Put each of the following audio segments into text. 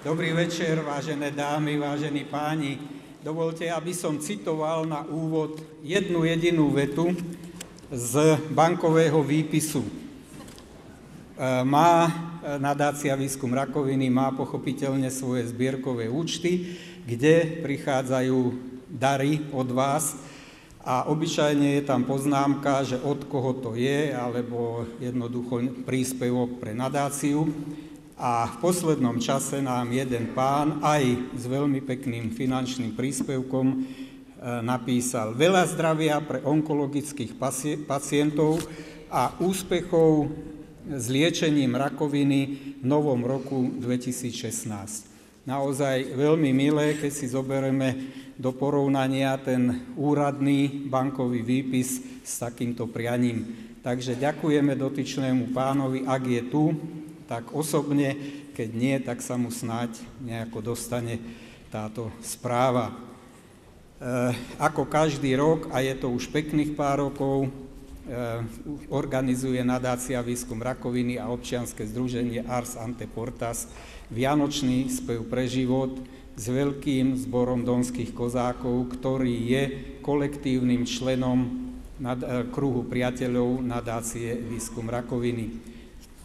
Dobrý večer, vážené dámy, vážení páni. Dovolte, aby som citoval na úvod jednu jedinú vetu z bankového výpisu. E, má nadácia Výskum rakoviny, má pochopiteľne svoje zbierkové účty, kde prichádzajú dary od vás a obyčajne je tam poznámka, že od koho to je, alebo jednoducho príspevok pre nadáciu. A v poslednom čase nám jeden pán aj s veľmi pekným finančným príspevkom e, napísal veľa zdravia pre onkologických pacientov a úspechov s liečením rakoviny v novom roku 2016. Naozaj veľmi milé, keď si zoberieme do porovnania ten úradný bankový výpis s takýmto prianím. Takže ďakujeme dotyčnému pánovi, ak je tu, tak osobne, keď nie, tak sa mu snáď nejako dostane táto správa. E, ako každý rok, a je to už pekných pár rokov, e, organizuje nadácia Výskum rakoviny a občianske združenie Ars Ante Portas Vianočný spev pre život s veľkým zborom donských kozákov, ktorý je kolektívnym členom nad, e, kruhu priateľov nadácie Výskum rakoviny.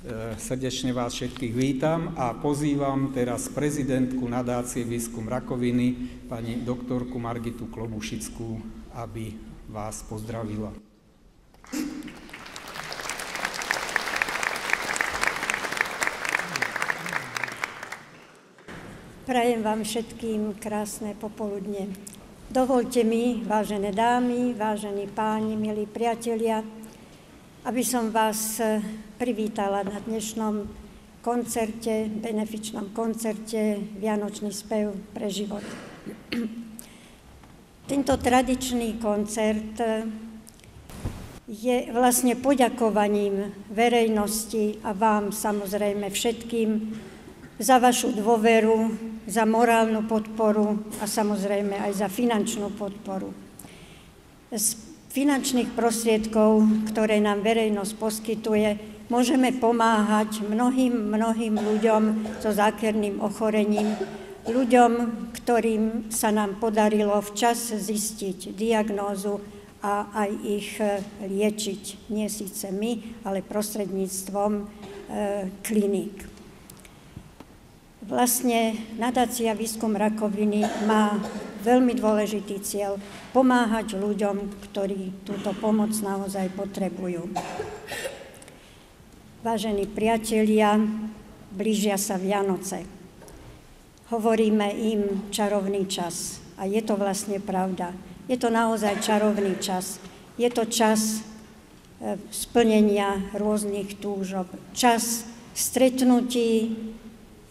E, srdečne vás všetkých vítam a pozývam teraz prezidentku nadácie Výskum rakoviny, pani doktorku Margitu Klobušickú, aby vás pozdravila. Prajem vám všetkým krásne popoludne. Dovolte mi, vážené dámy, vážení páni, milí priatelia, aby som vás privítala na dnešnom koncerte, benefičnom koncerte Vianočný spev pre život. Tento tradičný koncert je vlastne poďakovaním verejnosti a vám samozrejme všetkým za vašu dôveru, za morálnu podporu a samozrejme aj za finančnú podporu. Z finančných prostriedkov, ktoré nám verejnosť poskytuje, môžeme pomáhať mnohým, mnohým ľuďom so zákerným ochorením, ľuďom, ktorým sa nám podarilo včas zistiť diagnózu a aj ich e, liečiť. Nie síce my, ale prostredníctvom e, kliník. Vlastne nadácia Výskum rakoviny má veľmi dôležitý cieľ pomáhať ľuďom, ktorí túto pomoc naozaj potrebujú. Vážení priatelia, blížia sa Vianoce. Hovoríme im čarovný čas. A je to vlastne pravda. Je to naozaj čarovný čas. Je to čas e, splnenia rôznych túžob. Čas stretnutí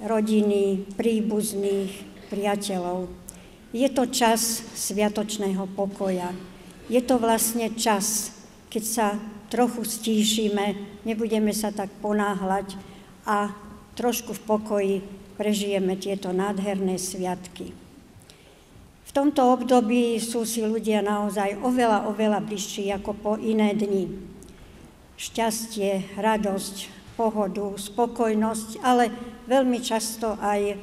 rodiny, príbuzných, priateľov. Je to čas sviatočného pokoja. Je to vlastne čas, keď sa trochu stíšime, nebudeme sa tak ponáhľať a trošku v pokoji prežijeme tieto nádherné sviatky. V tomto období sú si ľudia naozaj oveľa, oveľa bližší ako po iné dni. Šťastie, radosť, pohodu, spokojnosť, ale veľmi často aj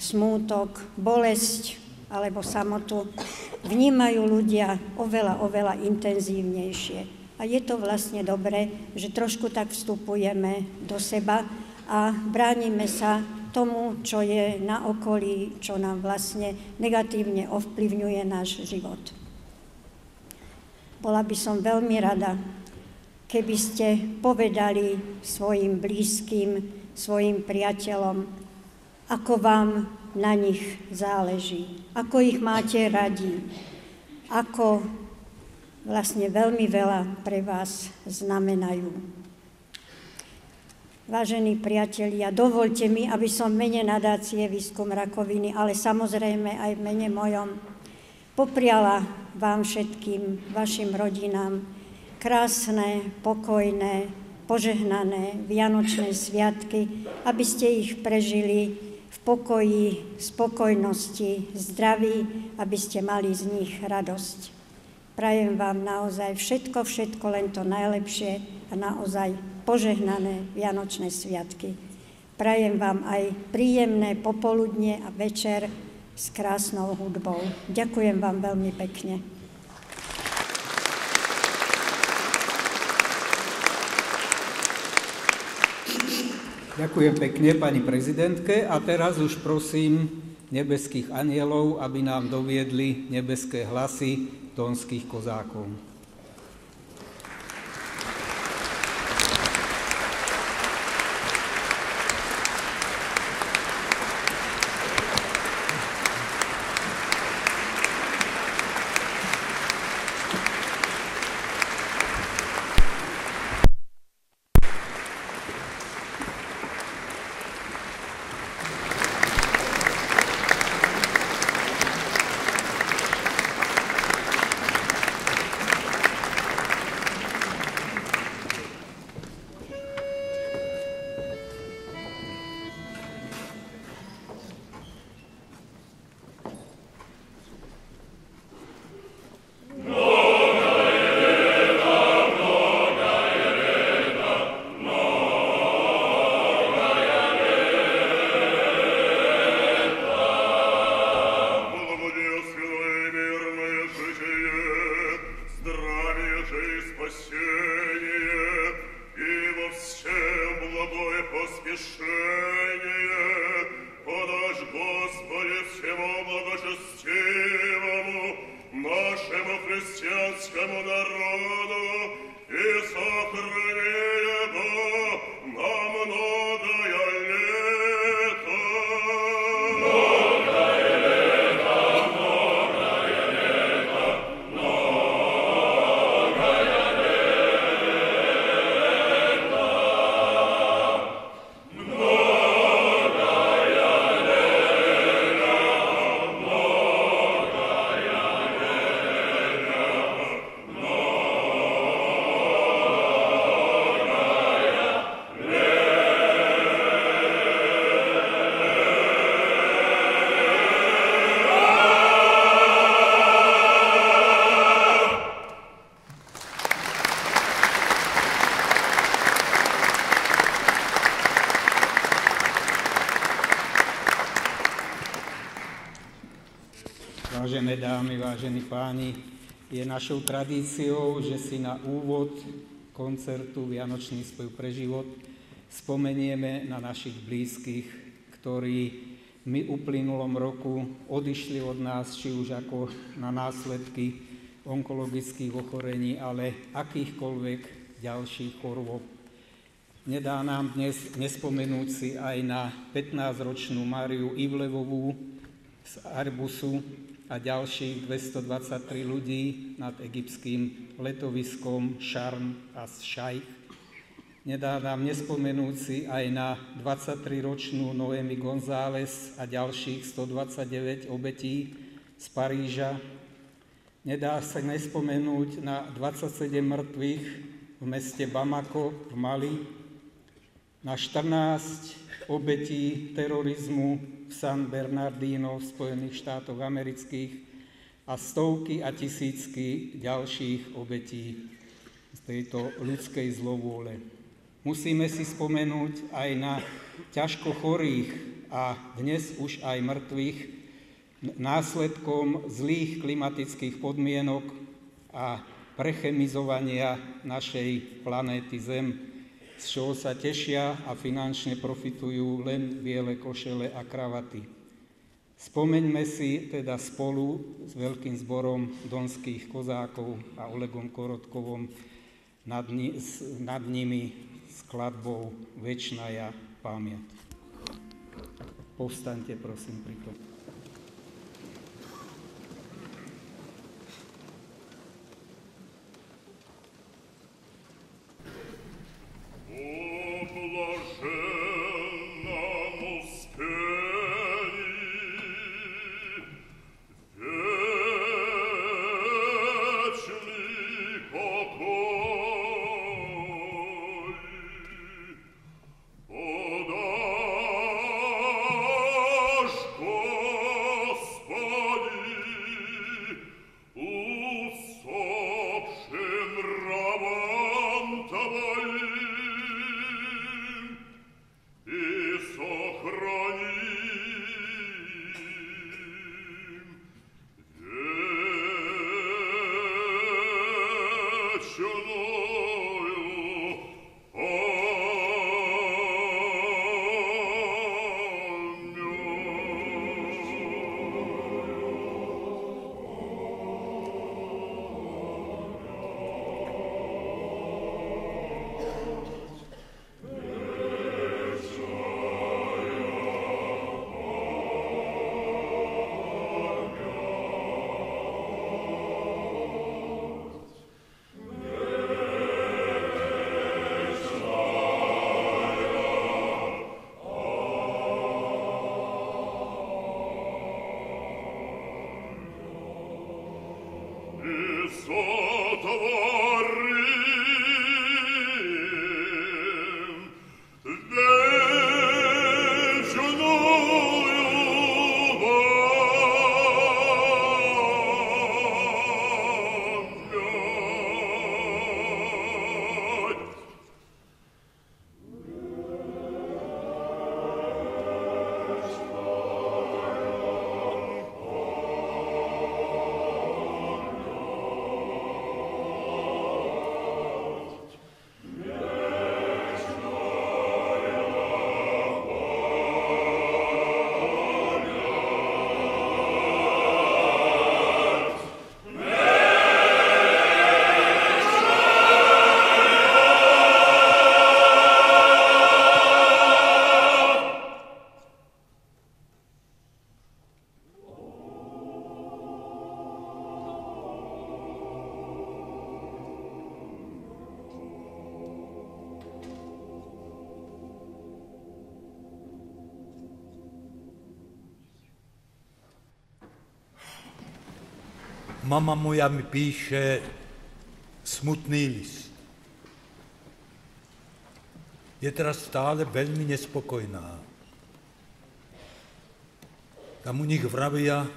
smútok, bolesť alebo samotu vnímajú ľudia oveľa, oveľa intenzívnejšie. A je to vlastne dobré, že trošku tak vstupujeme do seba a bránime sa tomu, čo je na okolí, čo nám vlastne negatívne ovplyvňuje náš život. Bola by som veľmi rada, keby ste povedali svojim blízkym, svojim priateľom, ako vám na nich záleží, ako ich máte radi, ako vlastne veľmi veľa pre vás znamenajú. Vážení priatelia, dovolte mi, aby som mene nadácie Výskum rakoviny, ale samozrejme aj v mene mojom, popriala vám všetkým, vašim rodinám, krásne, pokojné, požehnané Vianočné sviatky, aby ste ich prežili v pokoji, spokojnosti, zdraví, aby ste mali z nich radosť. Prajem vám naozaj všetko, všetko len to najlepšie a naozaj požehnané Vianočné sviatky. Prajem vám aj príjemné popoludne a večer s krásnou hudbou. Ďakujem vám veľmi pekne. Ďakujem pekne pani prezidentke a teraz už prosím nebeských anielov, aby nám doviedli nebeské hlasy donských kozákov. Vážení páni, je našou tradíciou, že si na úvod koncertu Vianočný spev pre život spomenieme na našich blízkych, ktorí my uplynulom roku odišli od nás, či už ako na následky onkologických ochorení, ale akýchkoľvek ďalších chorôb. Nedá nám dnes nespomenúť si aj na 15-ročnú Máriu Ivlevovú z Arbusu, a ďalších 223 ľudí nad egyptským letoviskom Šarm a Šajch. Nedá nám nespomenúť si aj na 23-ročnú Noemi González a ďalších 129 obetí z Paríža. Nedá sa nespomenúť na 27 mŕtvych v meste Bamako v Mali, na 14 obetí terorizmu San Bernardino v Spojených štátoch amerických a stovky a tisícky ďalších obetí z tejto ľudskej zlovôle. Musíme si spomenúť aj na ťažko chorých a dnes už aj mŕtvych následkom zlých klimatických podmienok a prechemizovania našej planéty Zem z čoho sa tešia a finančne profitujú len biele košele a kravaty. Spomeňme si teda spolu s veľkým zborom donských kozákov a Olegom Korotkovom nad, ni, nad nimi skladbou Večnaja pamiat. Povstaňte prosím pri tom. Mama moja mi píše smutný list. Je teraz stále veľmi nespokojná. Tam u nich vravia,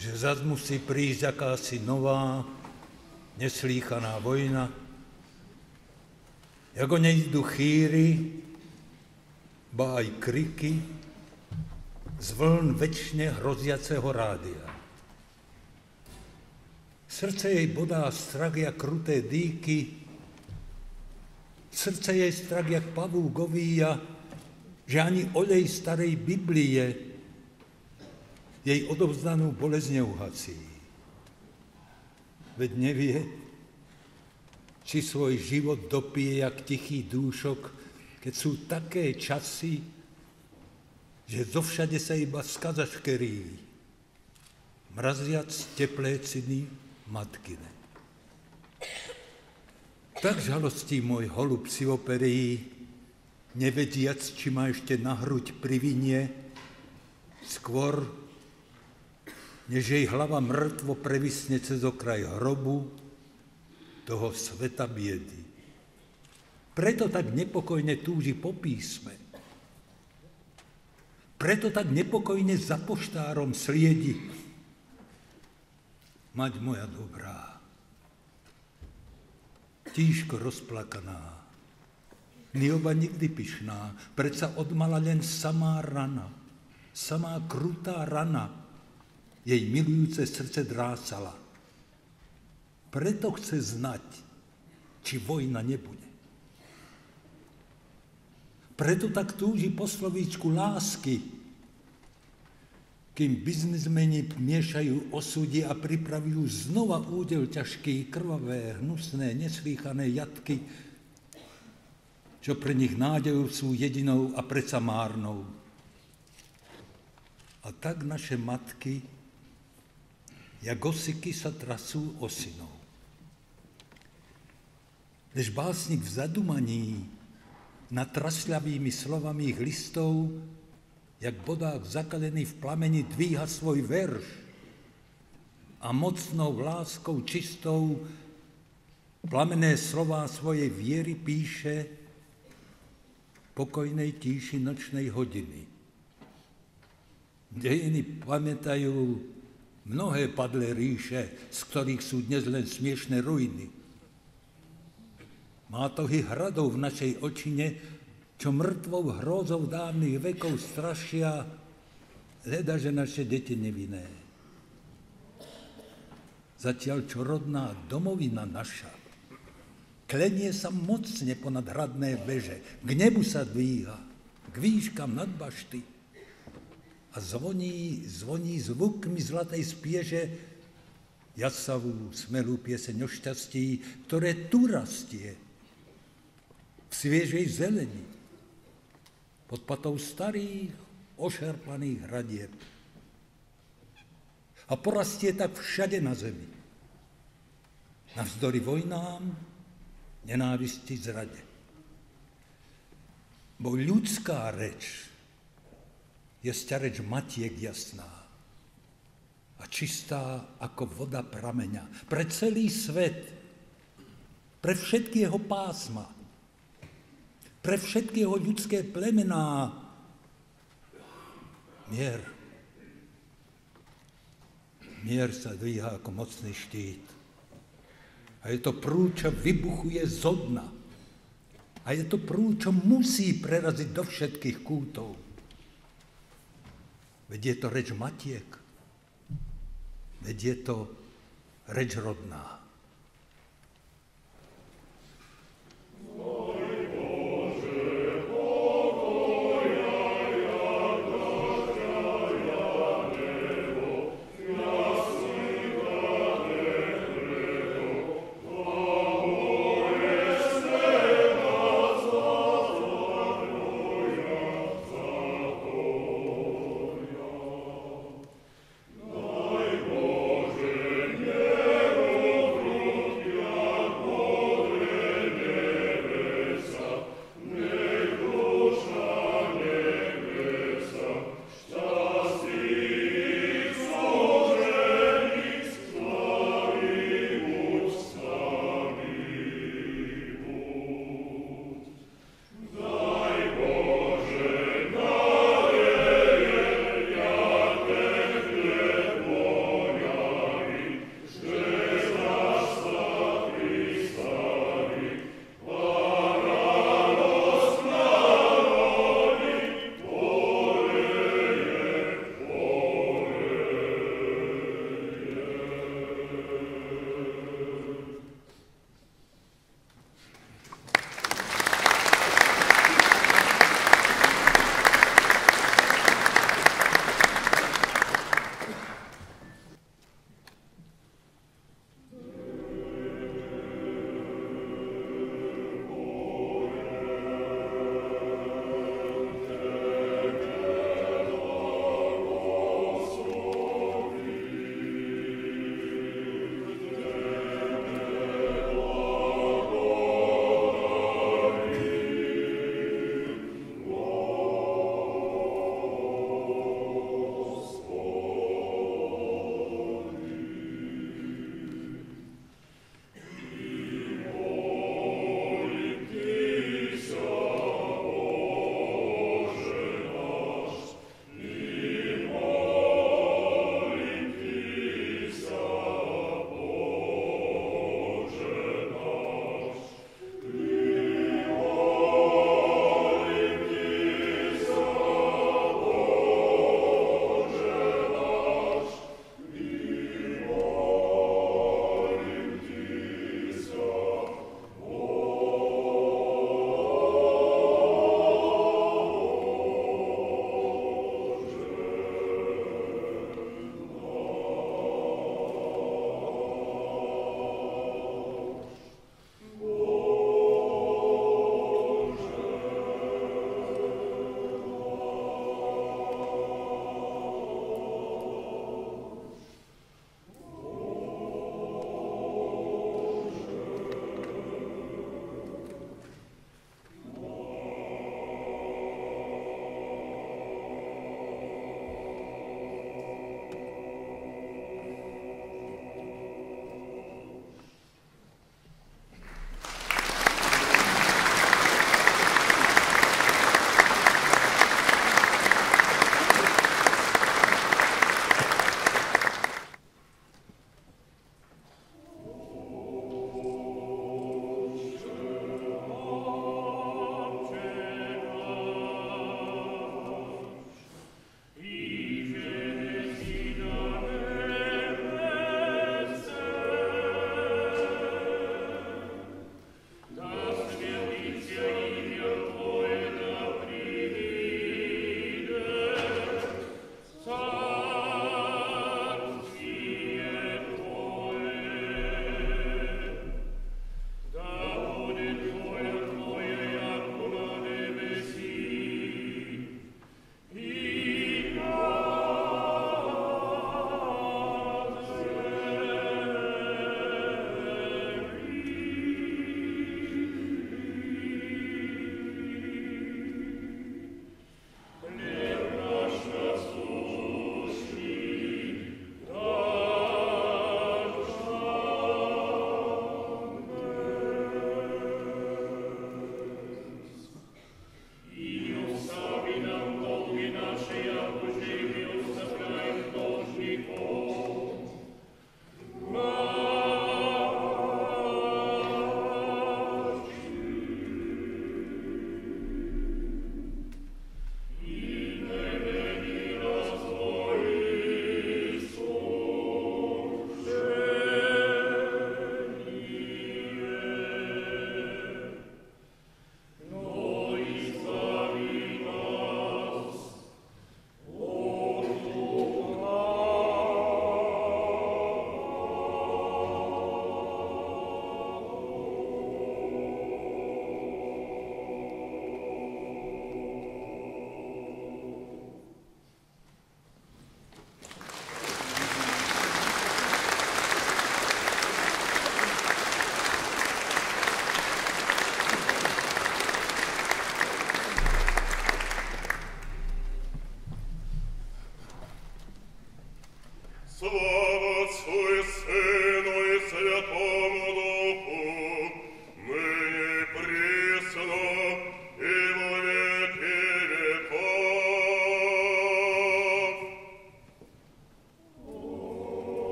že zad musí prísť akási nová, neslíchaná vojna. Jako nejdu chýry, ba aj kriky z vln väčšine hroziaceho rádia. Srdce jej bodá strach jak kruté dýky, srdce jej strach jak pavúk a že ani olej starej Biblie jej odovzdanú bolesť neuhací. Veď nevie, či svoj život dopije jak tichý dúšok, keď sú také časy, že zovšade sa iba skaza škerí. Mraziac teplé ciny matkine. Tak žalostí môj holub si operí, nevediac, či má ešte na hruď privinie, skôr, než jej hlava mŕtvo previsne cez okraj hrobu toho sveta biedy. Preto tak nepokojne túži po písme. Preto tak nepokojne za poštárom sliedi mať moja dobrá, tížko rozplakaná, Nioba nikdy pyšná, predsa odmala len samá rana, samá krutá rana. Jej milujúce srdce drácala. Preto chce znať, či vojna nebude. Preto tak túži po slovíčku lásky, kým biznismeni miešajú osudy a pripravujú znova údel ťažký, krvavé, hnusné, neslýchané jatky, čo pre nich nádejou sú jedinou a predsa márnou. A tak naše matky, jak osiky sa trasú osinou. Lež básnik v zadumaní nad trasľavými slovami ich listov jak bodák zakalený v plameni dvíha svoj verš a mocnou láskou čistou plamené slová svojej viery píše pokojnej tíši nočnej hodiny. Dejiny pamätajú mnohé padlé ríše, z ktorých sú dnes len smiešné ruiny. Mátohy hradov v našej očine čo mŕtvou hrozou dávnych vekov strašia, leda, že naše deti nevinné. Zatiaľ, čo rodná domovina naša klenie sa mocne ponad hradné veže, k nebu sa dvíha, k výškam nad bašty a zvoní, zvoní zvukmi zlatej spieže jasavú, smelú pieseň o šťastí, ktoré tu rastie v sviežej zelení pod patou starých, ošerpaných hradieb. A porastie tak všade na zemi. Navzdory vojnám, nenávisti, zrade. Bo ľudská reč je stareč matiek jasná. A čistá ako voda prameňa. Pre celý svet, pre všetky jeho pásma, pre všetky jeho ľudské plemená. Mier. Mier sa dvíha ako mocný štít. A je to prúd, čo vybuchuje zo dna. A je to prúd, čo musí preraziť do všetkých kútov. Veď je to reč matiek. Veď je to reč rodná.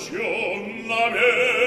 Passione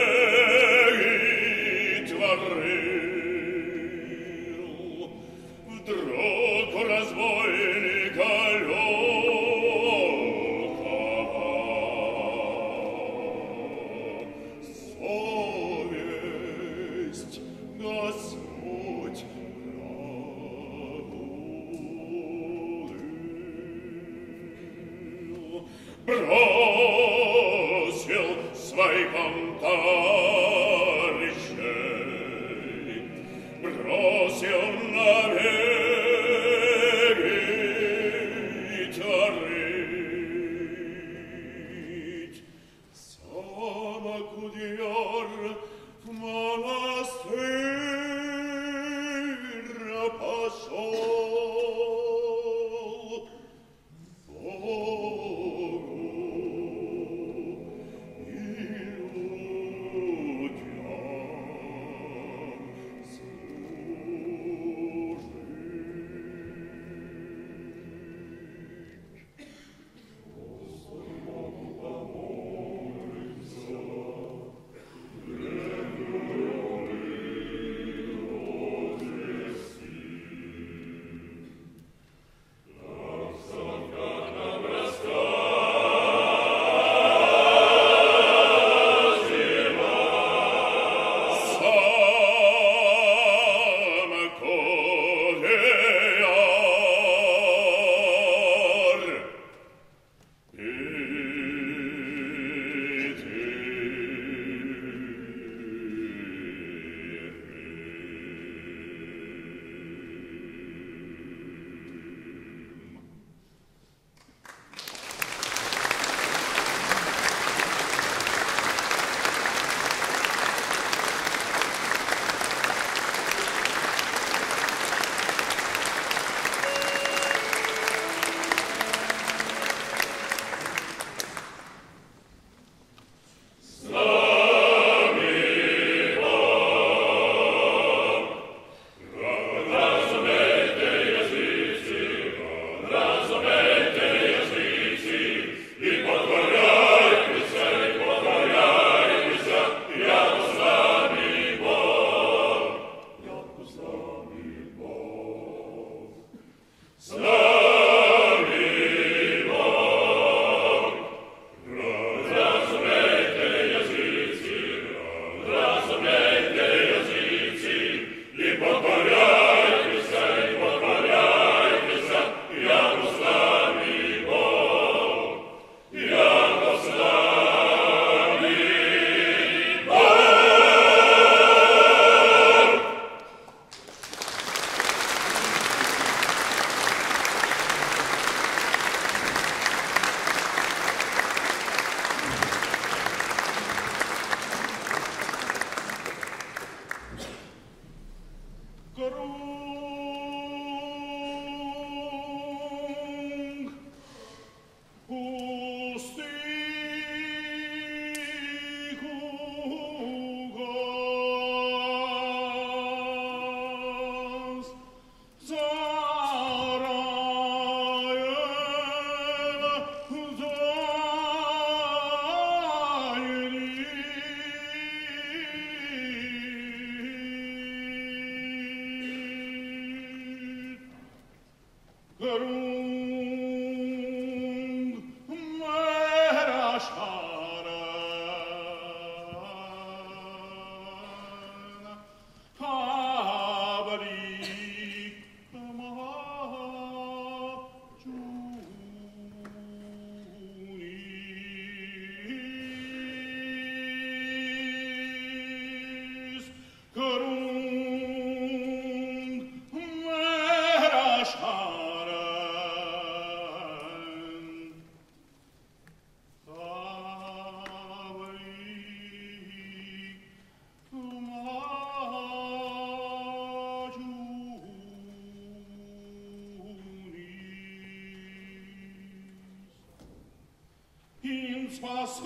pass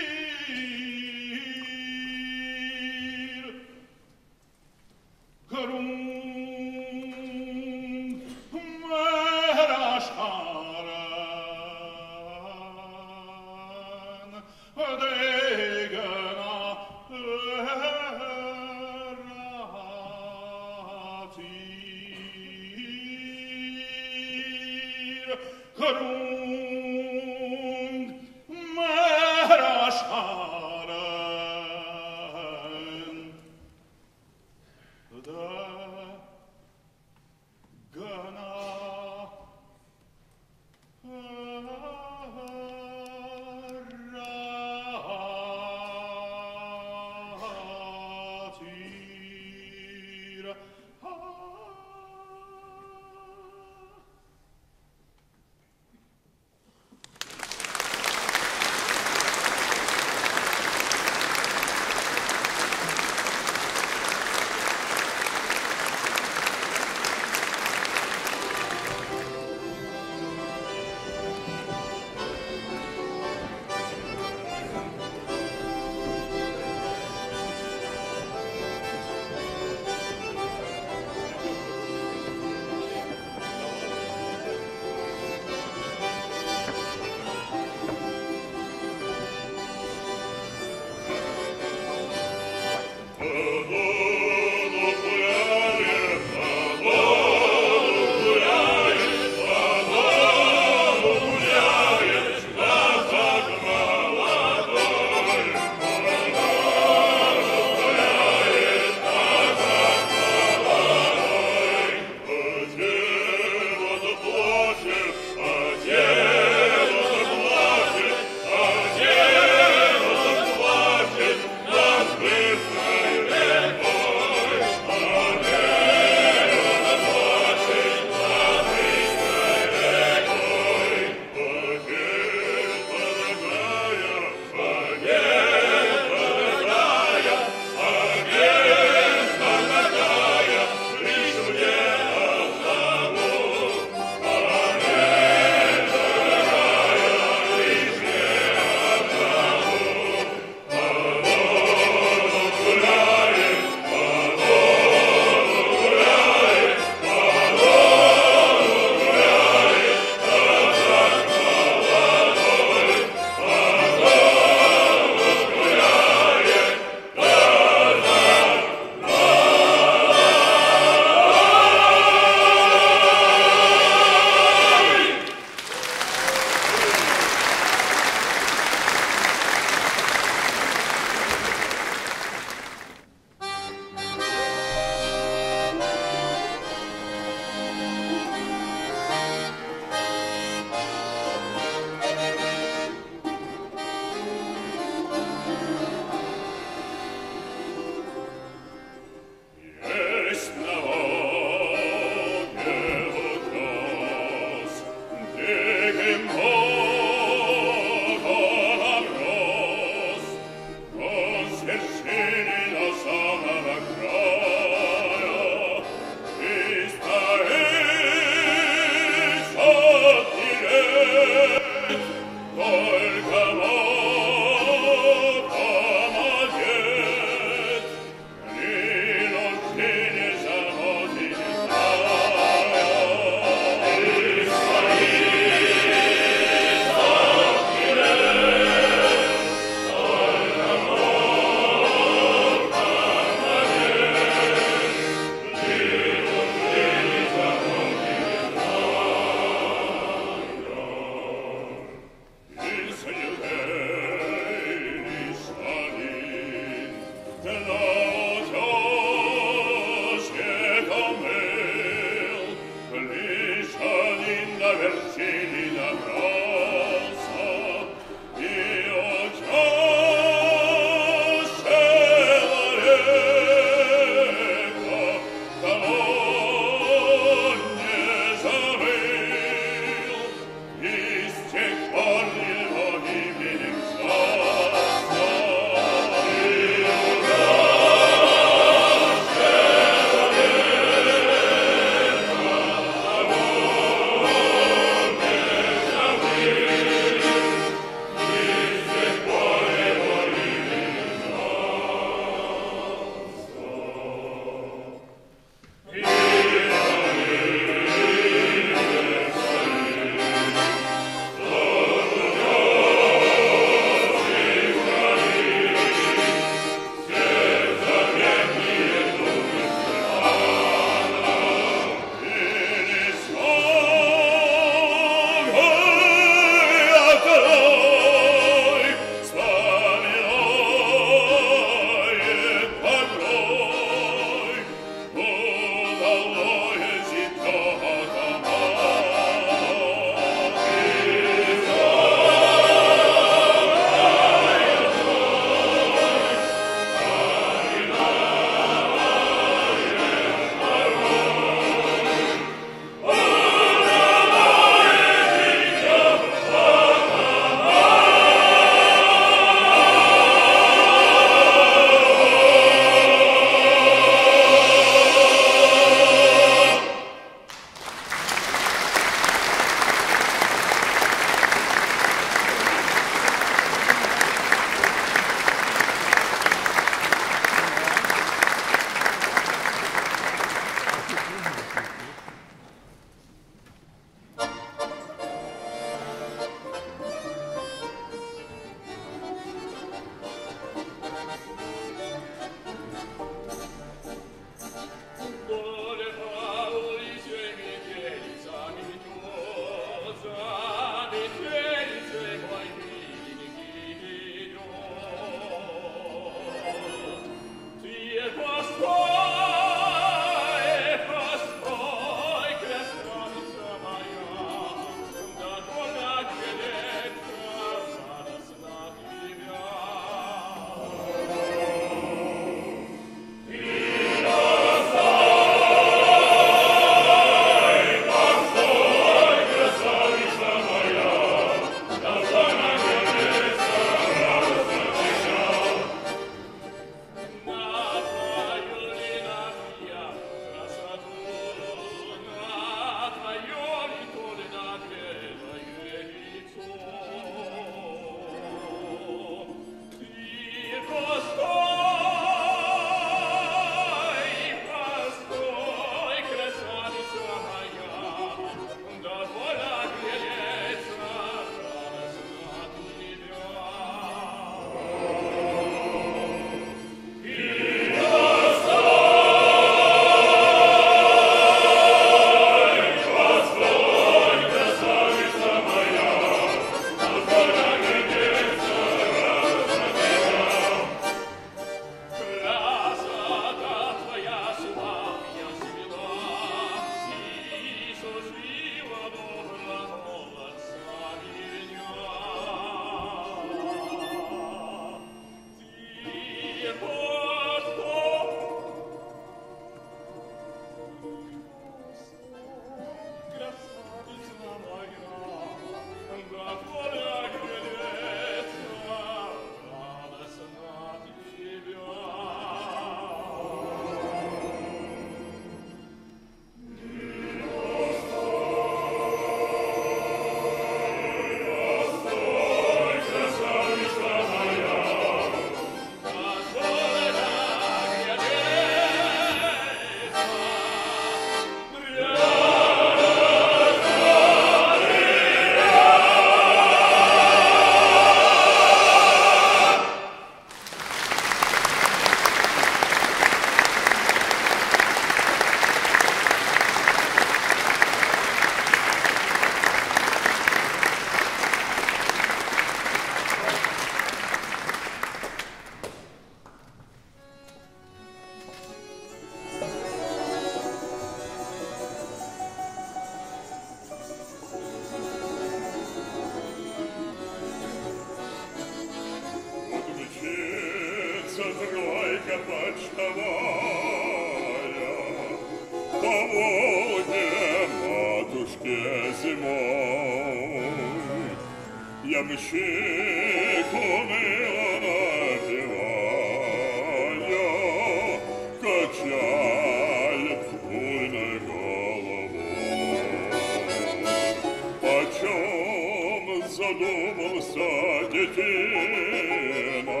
задумался детина.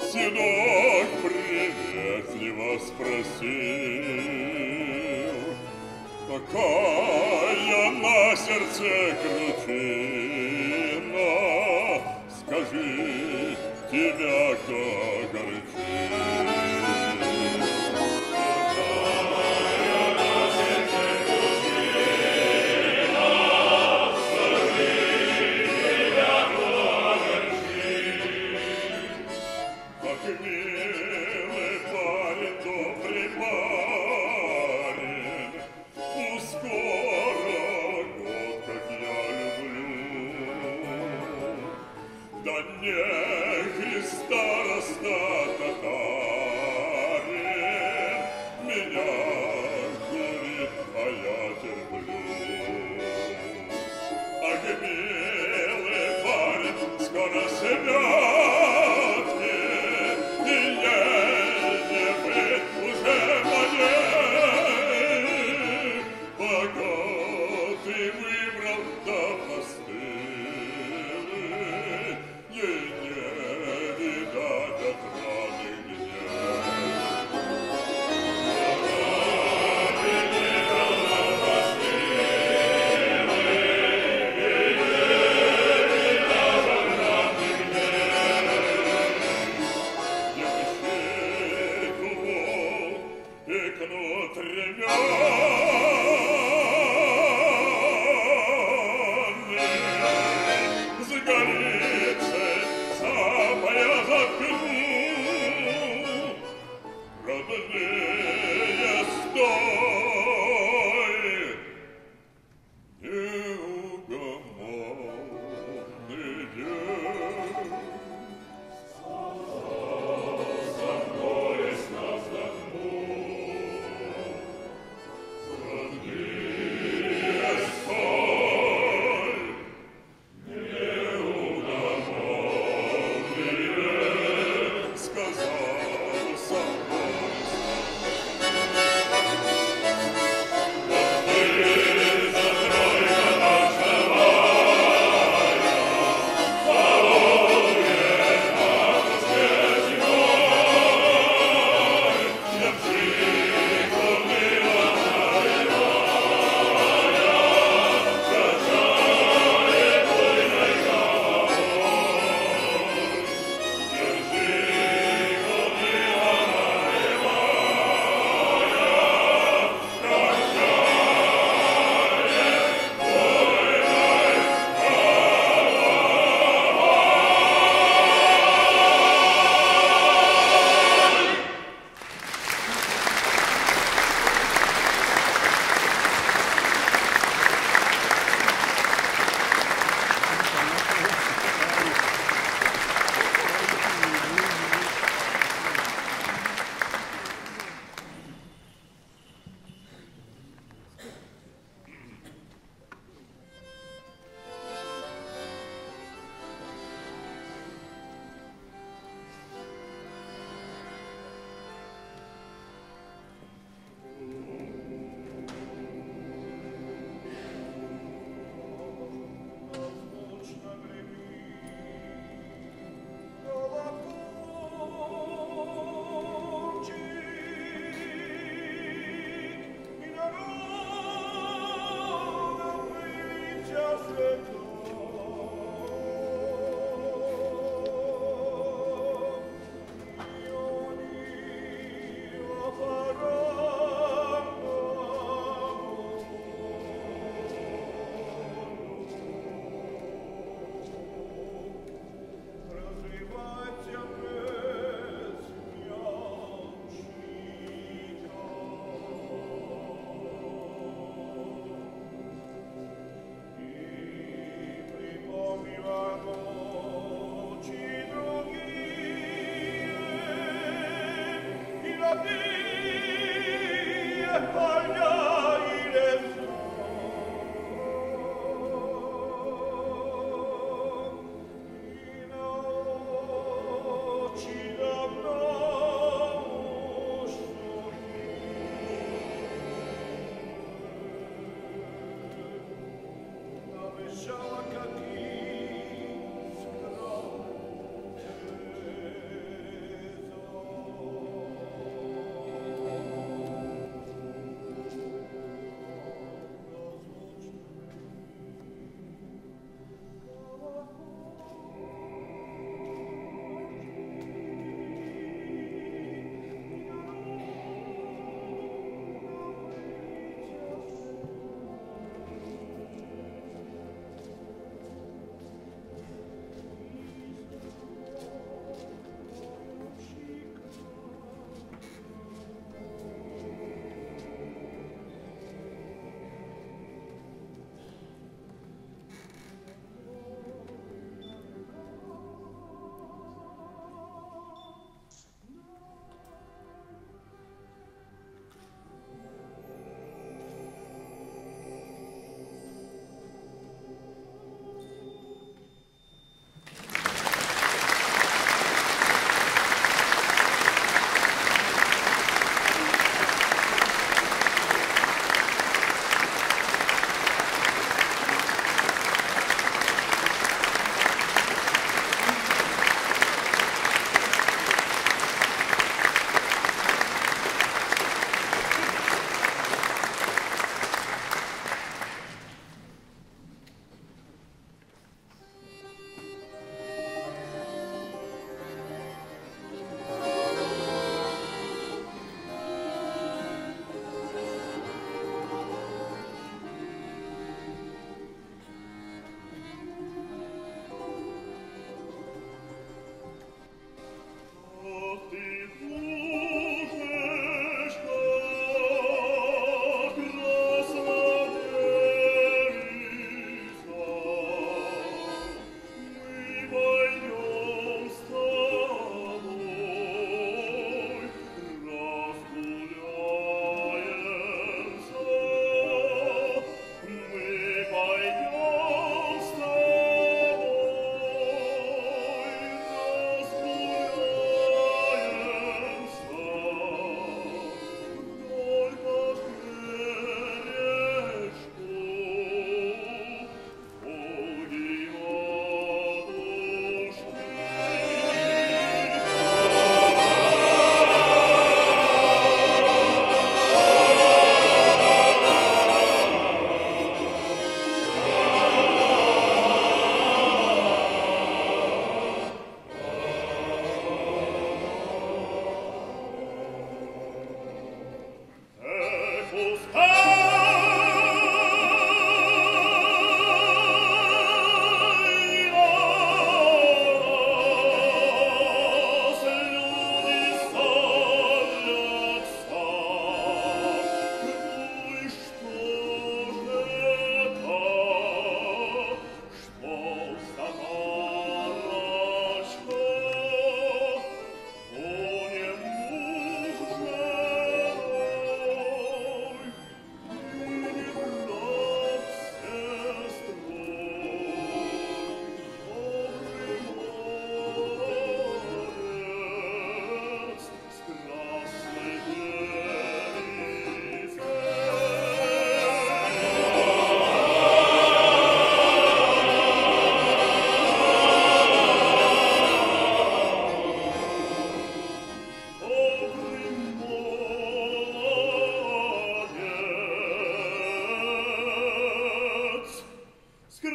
Седок приветливо спросил, Какая на сердце крутина, Скажи, тебя кто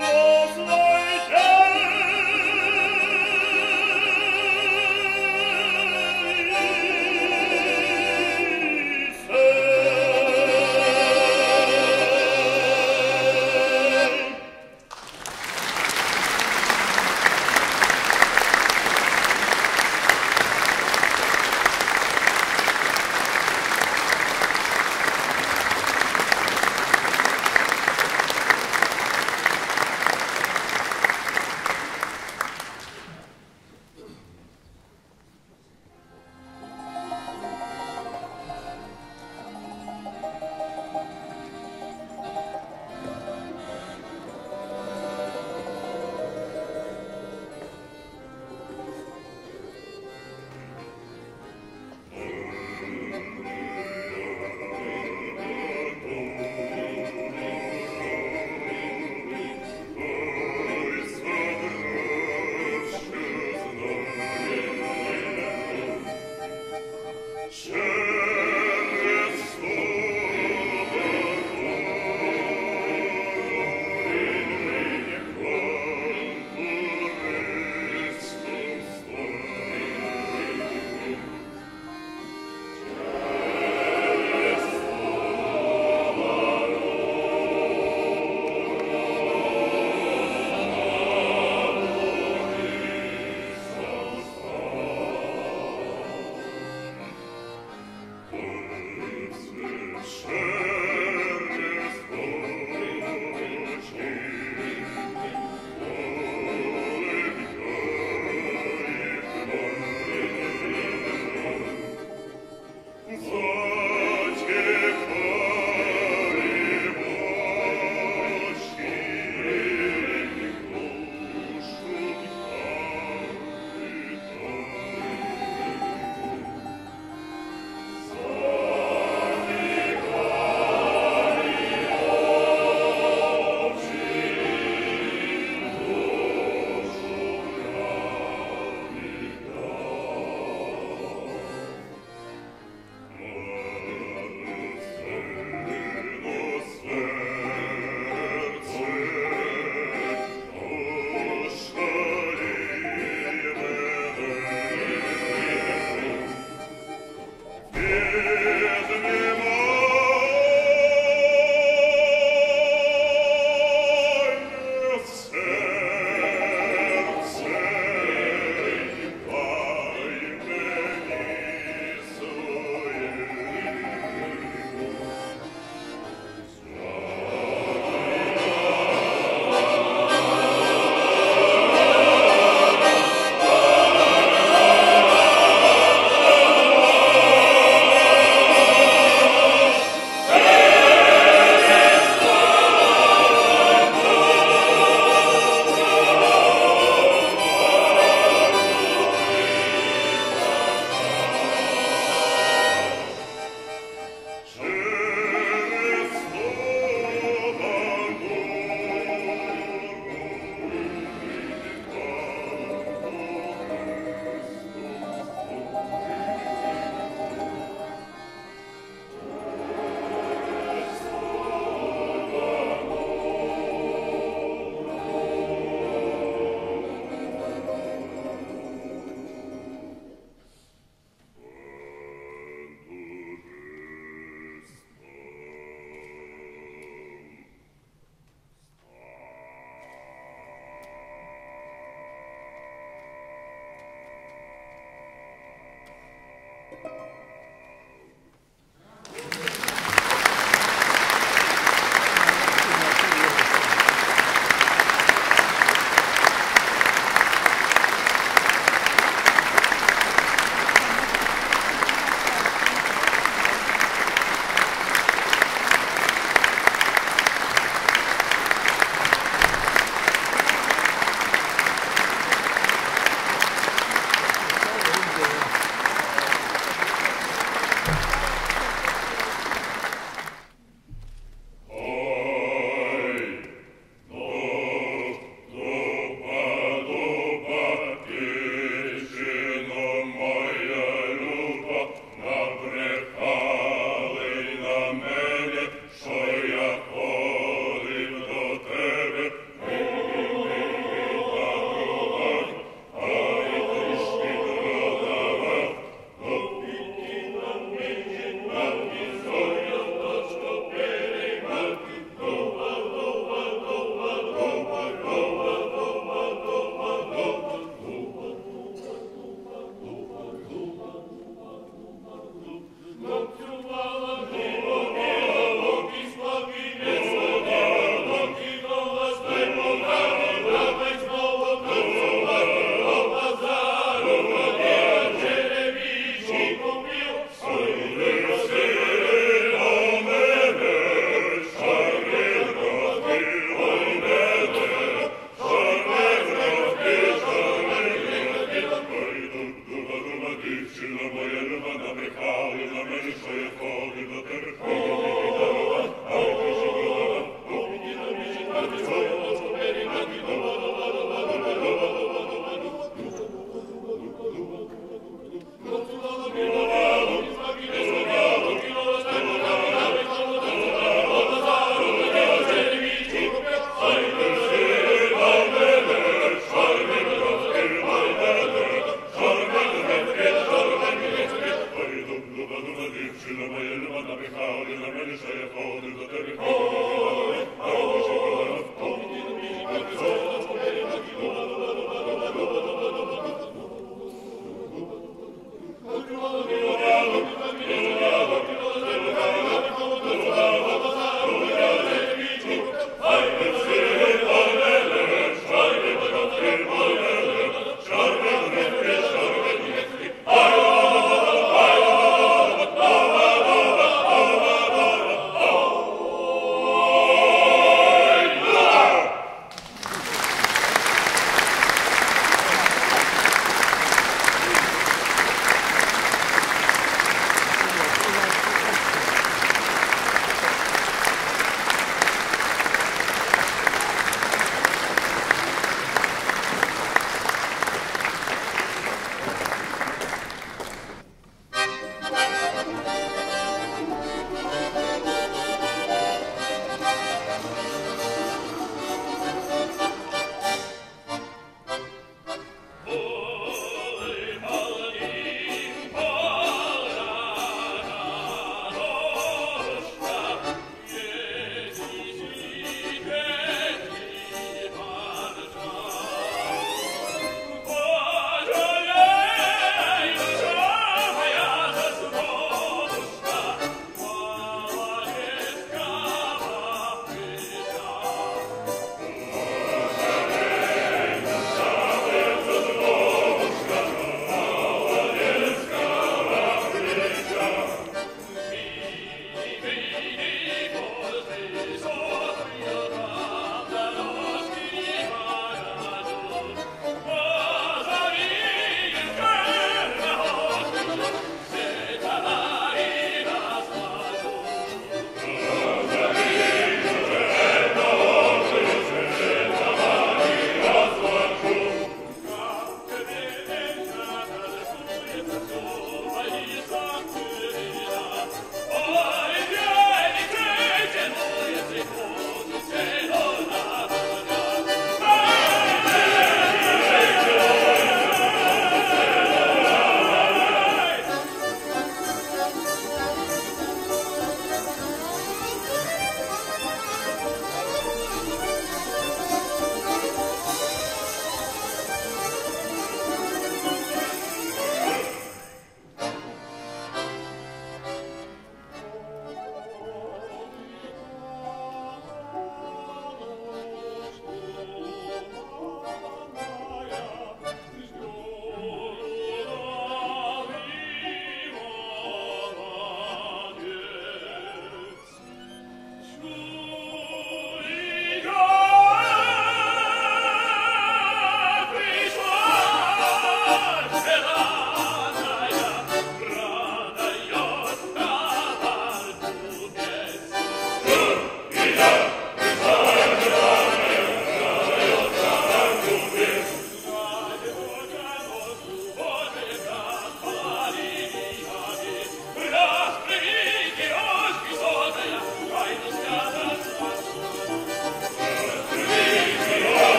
Oh.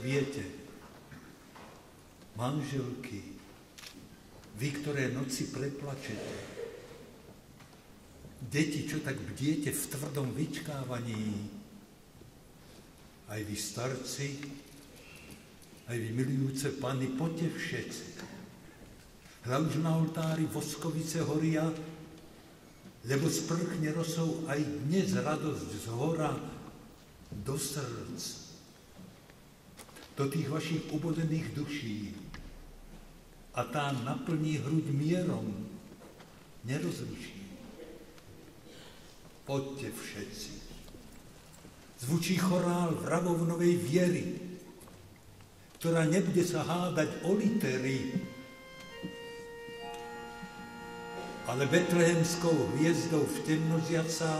Chviete, manželky, vy, ktoré noci preplačete, deti, čo tak bdiete v tvrdom vyčkávaní, aj vy starci, aj vy milujúce pany, poďte všetci. Hľa už na oltári voskovice horia, lebo sprchne rosou aj dnes radosť z hora do srdc, do tých vašich ubodených duší. A tá naplní hruď mierom, nerozruší. Poďte všetci. Zvučí chorál vravovnovej viery, ktorá nebude sa hádať o litery, ale betlehemskou hviezdou v temnoziacá,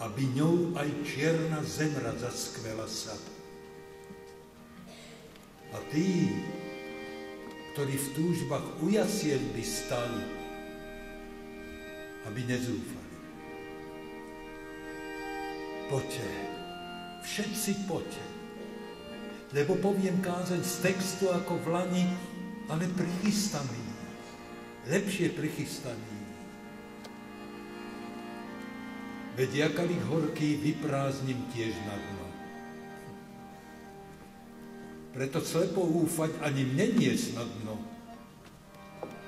aby ňou aj čierna zemra zaskvela sa. A tí, ktorí v túžbách u jasiel by stali, aby nezúfali. Poďte, všetci poďte, lebo poviem kázať z textu ako v lani, ale prichystaný, lepšie prichystaný. Veď ja kalich horký vyprázdnim tiež na dno. Preto slepo úfať ani mne nie na dno.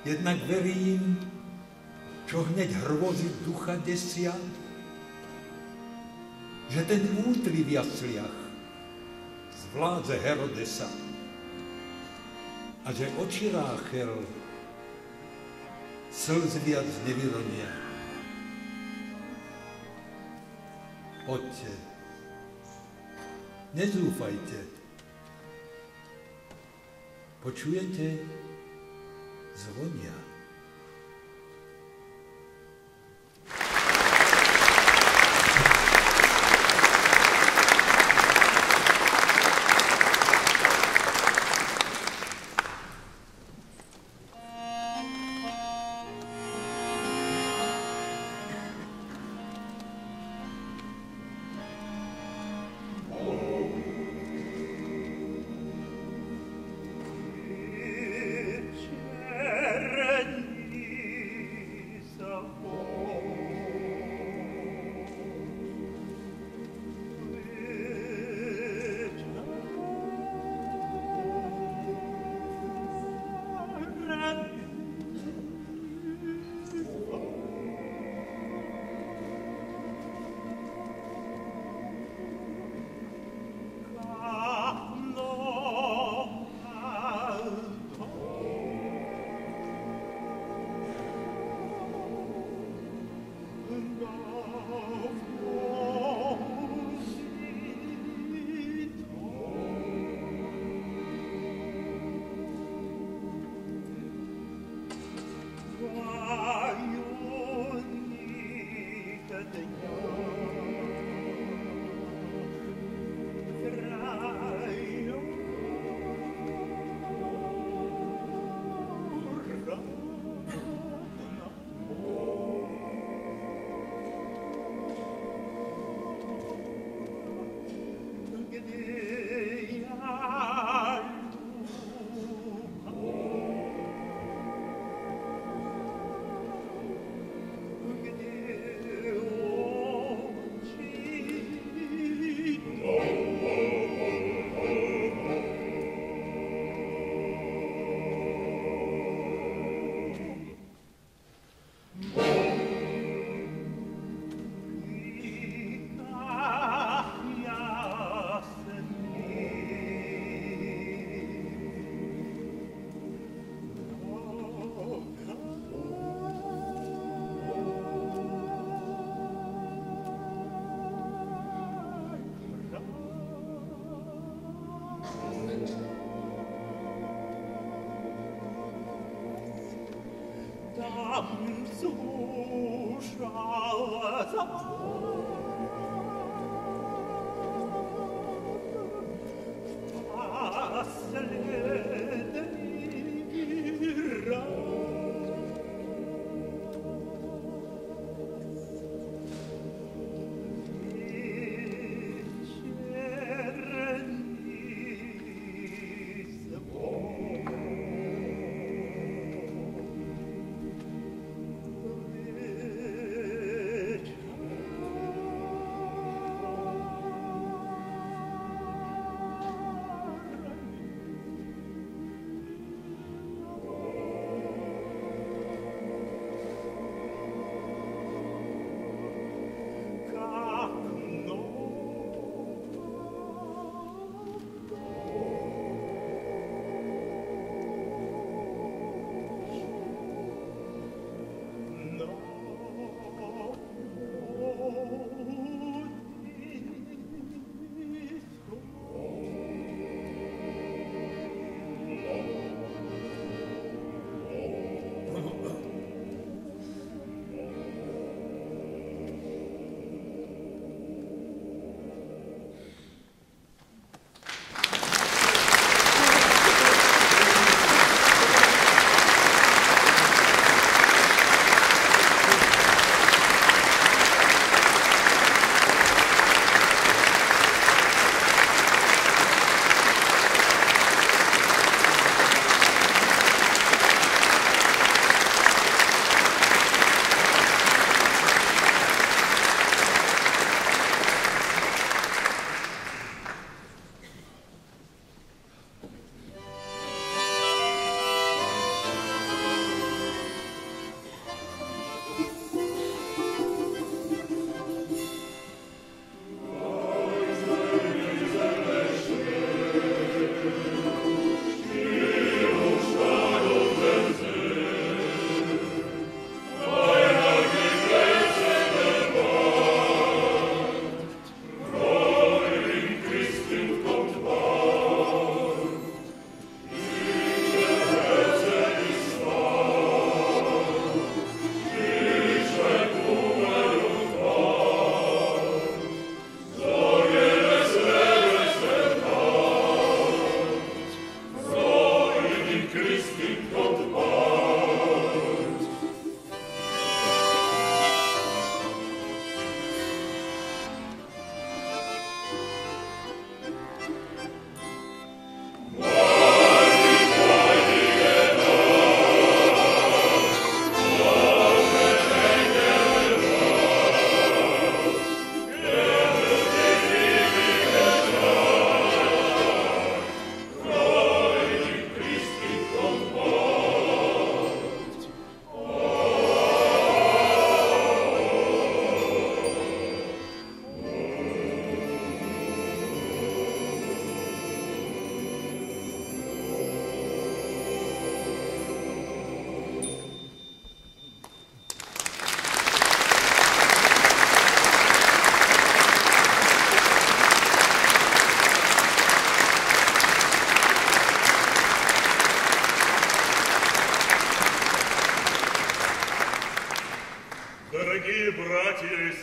Jednak verím, čo hneď hrvozy ducha desia, že ten útry v jasliach zvládze Herodesa a že oči Ráchel slz viac nevyronia. Poďte, nezúfajte. Počujete? Zvonia.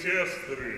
Сестры,